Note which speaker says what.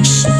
Speaker 1: House.